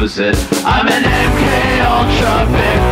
lose it. I'm an MK Ultra victim.